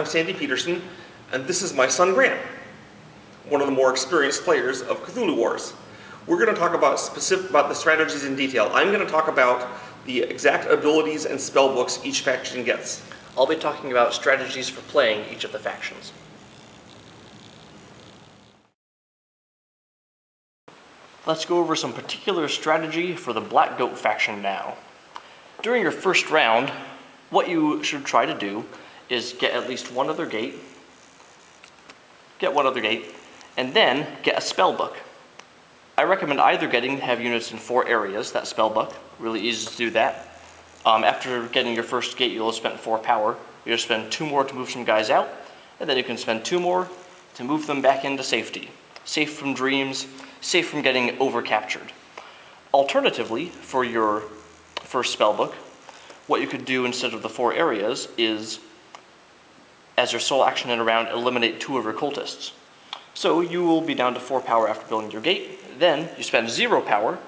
I'm Sandy Petersen, and this is my son Grant, one of the more experienced players of Cthulhu Wars. We're going to talk about specific about the strategies in detail. I'm going to talk about the exact abilities and spell books each faction gets. I'll be talking about strategies for playing each of the factions. Let's go over some particular strategy for the Black Goat faction now. During your first round, what you should try to do is get at least one other gate, get one other gate, and then get a spell book. I recommend either getting have units in four areas, that spell book, really easy to do that. Um, after getting your first gate, you'll have spent four power. You'll spend two more to move some guys out, and then you can spend two more to move them back into safety. Safe from dreams, safe from getting over-captured. Alternatively, for your first spell book, what you could do instead of the four areas is, as your sole action in a round, eliminate two of your cultists. So you will be down to four power after building your gate. Then you spend zero power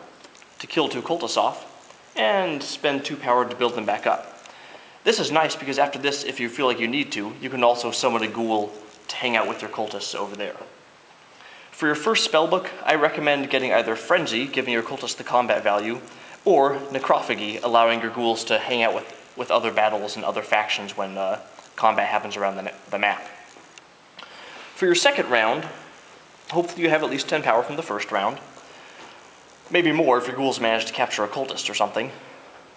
to kill two cultists off, and spend two power to build them back up. This is nice because after this, if you feel like you need to, you can also summon a ghoul to hang out with your cultists over there. For your first spellbook, I recommend getting either Frenzy, giving your cultists the combat value, or Necrophagy, allowing your ghouls to hang out with, with other battles and other factions when uh, combat happens around the, the map. For your second round, hopefully you have at least 10 power from the first round. Maybe more if your ghouls manage to capture a cultist or something.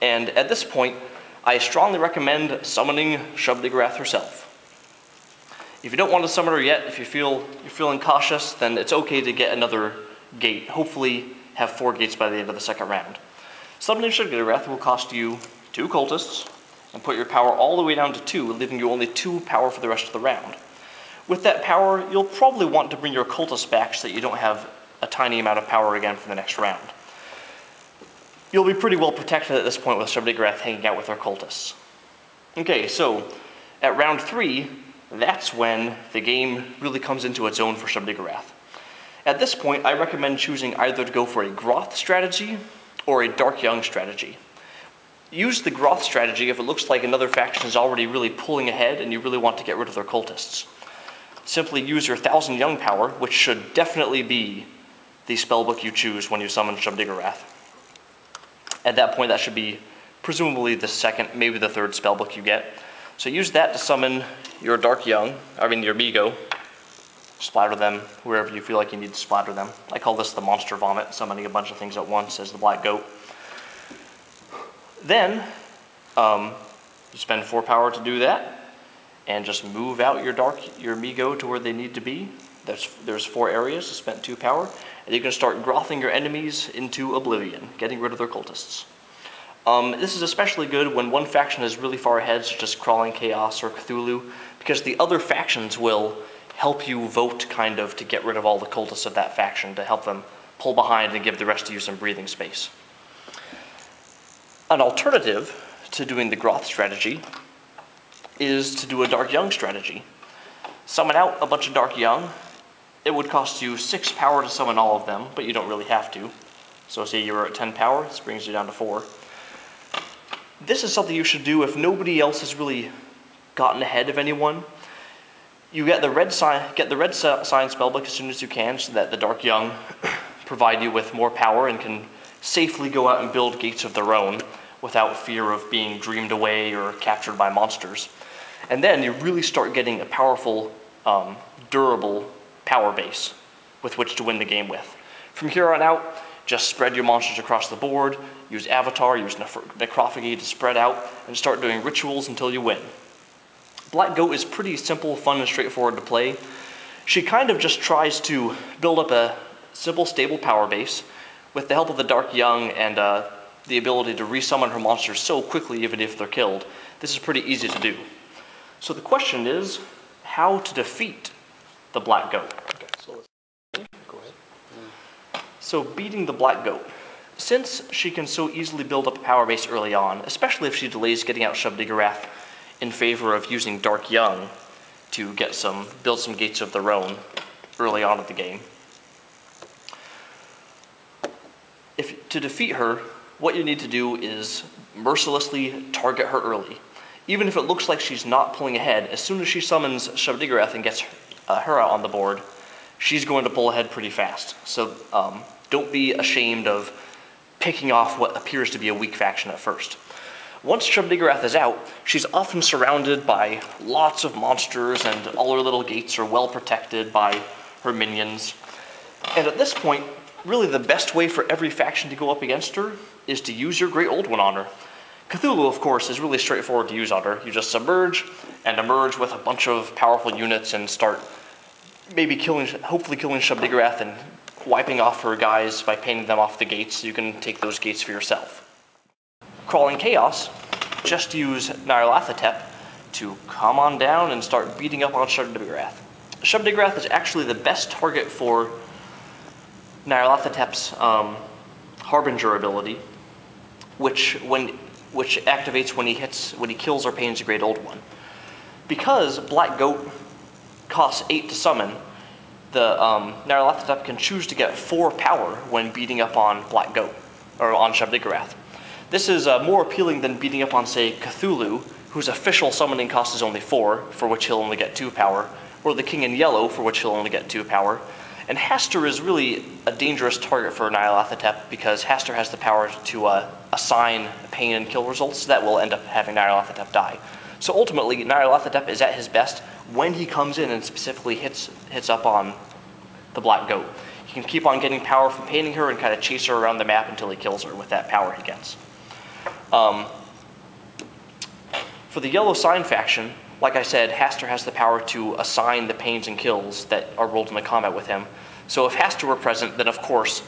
And at this point, I strongly recommend summoning Shub-Niggurath herself. If you don't want to summon her yet, if you feel you're feeling cautious, then it's okay to get another gate. Hopefully, have four gates by the end of the second round. Summoning Shub-Niggurath will cost you two cultists and put your power all the way down to two, leaving you only two power for the rest of the round. With that power, you'll probably want to bring your cultists back so that you don't have a tiny amount of power again for the next round. You'll be pretty well protected at this point with Shub-Niggurath hanging out with our cultists. Okay, so at round three, that's when the game really comes into its own for Shub-Niggurath. At this point, I recommend choosing either to go for a Ghroth strategy or a Dark Young strategy. Use the Ghroth strategy if it looks like another faction is already really pulling ahead and you really want to get rid of their cultists. Simply use your Thousand Young power, which should definitely be the spellbook you choose when you summon Shub-Niggurath. At that point, that should be presumably the second, maybe the third spellbook you get. So use that to summon your Dark Young, I mean your Mi-Go. Splatter them wherever you feel like you need to splatter them. I call this the monster vomit, summoning a bunch of things at once as the Black Goat. Then, um, you spend four power to do that, and just move out your dark your Mi-Go to where they need to be. There's there's four areas to spend two power, and you can start grothing your enemies into oblivion, getting rid of their cultists. Um, this is especially good when one faction is really far ahead, such as Crawling Chaos or Cthulhu, because the other factions will help you vote kind of to get rid of all the cultists of that faction to help them pull behind and give the rest of you some breathing space. An alternative to doing the Ghroth strategy is to do a Dark Young strategy. Summon out a bunch of Dark Young. It would cost you 6 power to summon all of them, but you don't really have to. So say you were at 10 power, this brings you down to 4. This is something you should do if nobody else has really gotten ahead of anyone. You get the red sign, get the red sign spellbook as soon as you can, so that the Dark Young provide you with more power and can safely go out and build gates of their own without fear of being dreamed away or captured by monsters. And then you really start getting a powerful, um, durable power base with which to win the game with. From here on out, just spread your monsters across the board, use Avatar, use Necrophagy to spread out, and start doing rituals until you win. Black Goat is pretty simple, fun, and straightforward to play. She kind of just tries to build up a simple, stable power base with the help of the Dark Young and uh, the ability to resummon her monsters so quickly even if they're killed. This is pretty easy to do. So the question is, how to defeat the Black Goat? Okay, so let's go ahead. So beating the Black Goat. Since she can so easily build up a power base early on, especially if she delays getting out Shub-Niggurath in favor of using Dark Young to get some build some gates of their own early on in the game. If to defeat her, what you need to do is mercilessly target her early. Even if it looks like she's not pulling ahead, as soon as she summons Shub-Niggurath and gets uh, her out on the board, she's going to pull ahead pretty fast. So um, don't be ashamed of picking off what appears to be a weak faction at first. Once Shub-Niggurath is out, she's often surrounded by lots of monsters, and all her little gates are well protected by her minions. And at this point, really the best way for every faction to go up against her is to use your Great Old One on her. Cthulhu, of course, is really straightforward to use on her. You just submerge and emerge with a bunch of powerful units and start maybe killing, hopefully killing Shub-Niggurath and wiping off her guys by painting them off the gates so you can take those gates for yourself. Crawling Chaos, just use Nyarlathotep to come on down and start beating up on Shub-Niggurath. Shub-Niggurath is actually the best target for Nyarlathotep's um, Harbinger ability, which when which activates when he hits when he kills or pains a Great Old One. Because Black Goat costs eight to summon, the um, Nyarlathotep can choose to get four power when beating up on Black Goat or on Shub-Niggurath. This is uh, more appealing than beating up on, say, Cthulhu, whose official summoning cost is only four, for which he'll only get two power, or the King in Yellow, for which he'll only get two power. And Hastur is really a dangerous target for Nyarlathotep because Hastur has the power to uh, assign pain and kill results that will end up having Nyarlathotep die. So ultimately, Nyarlathotep is at his best when he comes in and specifically hits hits up on the Black Goat. He can keep on getting power from painting her and kind of chase her around the map until he kills her with that power he gets. Um, for the Yellow Sign faction, like I said, Hastur has the power to assign the pains and kills that are rolled in the combat with him. So if Hastur were present, then of course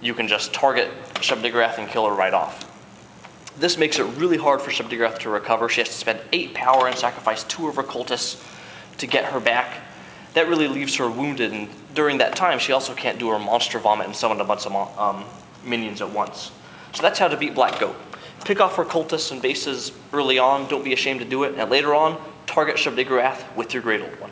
you can just target Shub-Niggurath and kill her right off. This makes it really hard for Shub-Niggurath to recover. She has to spend 8 power and sacrifice 2 of her cultists to get her back. That really leaves her wounded, and during that time, she also can't do her monster vomit and summon a bunch of um, minions at once. So that's how to beat Black Goat. Pick off her cultists and bases early on, don't be ashamed to do it, and later on, target Shub-Niggurath with your Great Old One.